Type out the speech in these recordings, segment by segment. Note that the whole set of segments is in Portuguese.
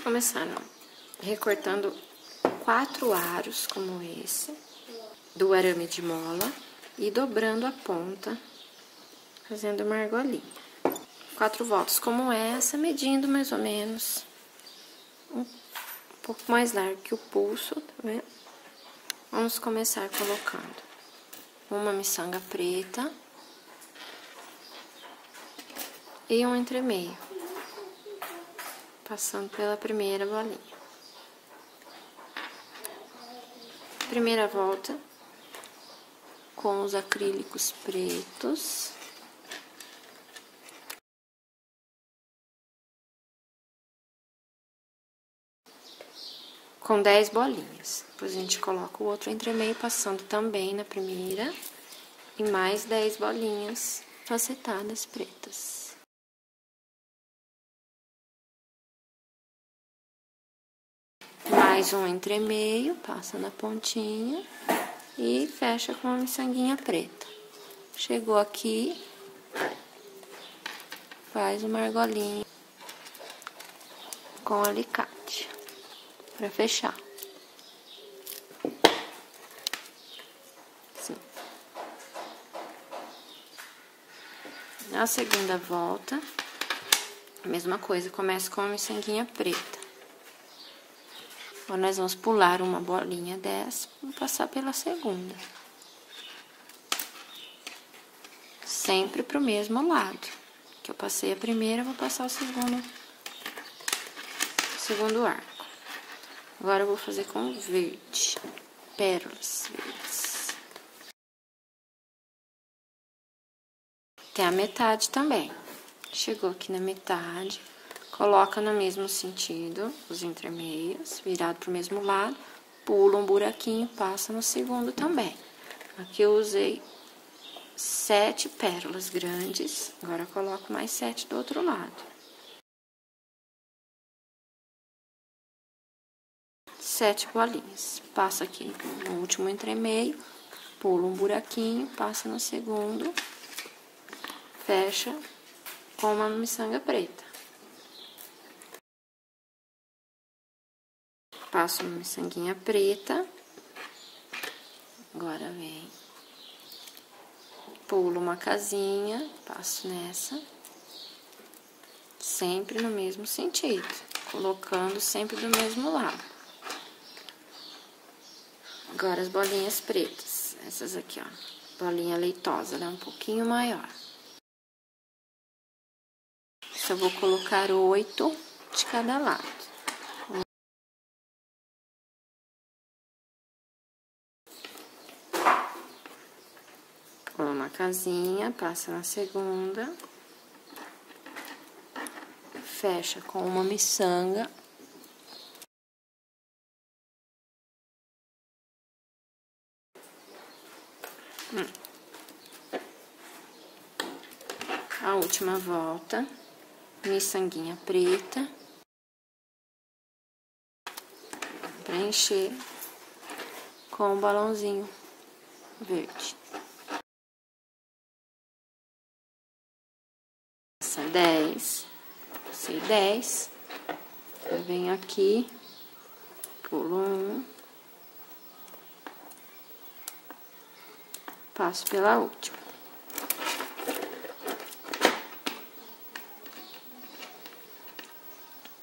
Vamos começar recortando quatro aros como esse do arame de mola e dobrando a ponta, fazendo uma argolinha. Quatro voltas como essa, medindo mais ou menos um pouco mais largo que o pulso, tá vendo? Vamos começar colocando uma miçanga preta e um entremeio, passando pela primeira bolinha. Primeira volta com os acrílicos pretos. Com 10 bolinhas. Depois a gente coloca o outro entremeio passando também na primeira. E mais 10 bolinhas facetadas pretas. Mais um entremeio, passa na pontinha e fecha com uma miçanguinha preta. Chegou aqui, faz uma argolinha com alicate para fechar. Assim. Na segunda volta, a mesma coisa, começa com uma miçanguinha preta. Agora, nós vamos pular uma bolinha dessa e passar pela segunda. Sempre pro mesmo lado. Que eu passei a primeira, vou passar o segundo, o segundo arco. Agora, eu vou fazer com verde, pérolas verdes. Tem a metade também. Chegou aqui na metade, Coloca no mesmo sentido, os entremeios, virado para o mesmo lado, pula um buraquinho, passa no segundo também. Aqui eu usei sete pérolas grandes, agora coloco mais sete do outro lado. Sete bolinhas. Passa aqui no último entremeio, pula um buraquinho, passa no segundo, fecha com uma miçanga preta. Passo uma miçanguinha preta. Agora vem. Pulo uma casinha, passo nessa. Sempre no mesmo sentido, colocando sempre do mesmo lado. Agora as bolinhas pretas, essas aqui, ó. Bolinha leitosa, ela é um pouquinho maior. Só vou colocar oito de cada lado. uma casinha, passa na segunda, fecha com uma miçanga. Hum. A última volta, miçanguinha preta. Preencher com o balãozinho verde. Passa 10, passei 10, eu venho aqui, pulo um, passo pela última.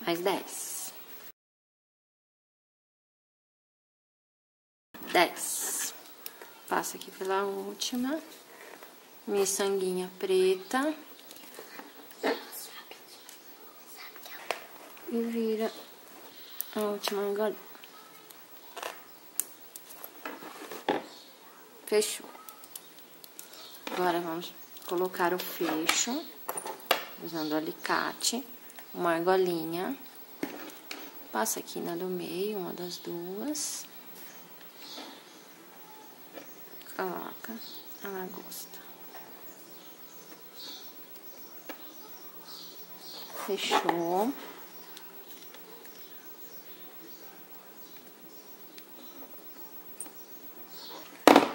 Mais 10. 10. Passo aqui pela última. Miçanguinha preta. E vira a última galinha. Fechou. Agora vamos colocar o fecho, usando o alicate, uma argolinha. Passa aqui na do meio, uma das duas. Coloca a lagosta. Fechou.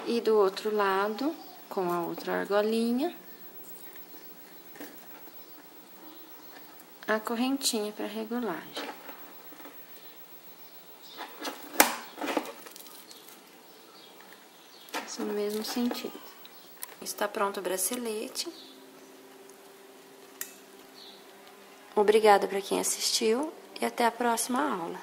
E do outro lado, com a outra argolinha, a correntinha para regulagem. Isso no mesmo sentido. Está pronto o bracelete. Obrigada para quem assistiu e até a próxima aula.